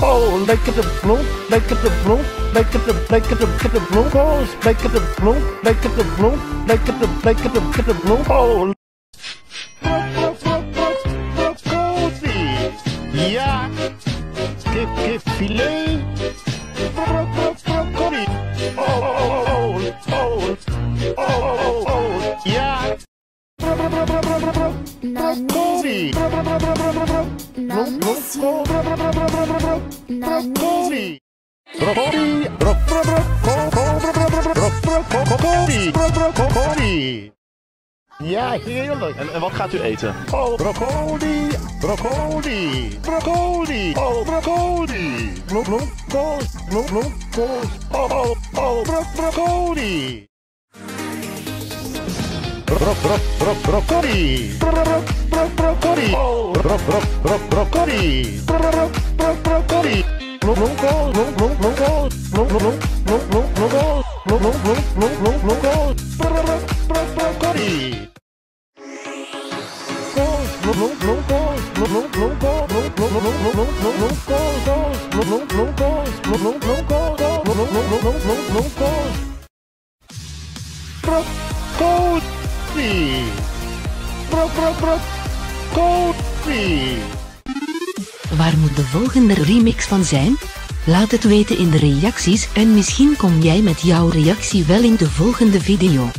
Oh, lekker de blom, lekker de blom, lekker de, lekker de, lekker de blom. Oh, lekker de blom, lekker de blom, lekker de, lekker de, lekker de blom. Oh, ja, kip, kip, filet. Broccoli. Broccoli. Broccoli. Broccoli. Broccoli. Ja, heerlijk. En, en wat gaat u eten? Oh, broccoli, broccoli, broccoli, oh, broccoli, koos, blok, blok, koos, oh, oh, oh, broccoli. Bro, bro, bro, broccoli, bro, bro, bro, broccoli, oh, bro, bro, bro, broccoli, bro, bro, bro, broccoli. Blok, koffie. Waar moet de volgende remix van zijn? Laat het weten in de reacties en misschien kom jij met jouw reactie wel in de volgende video.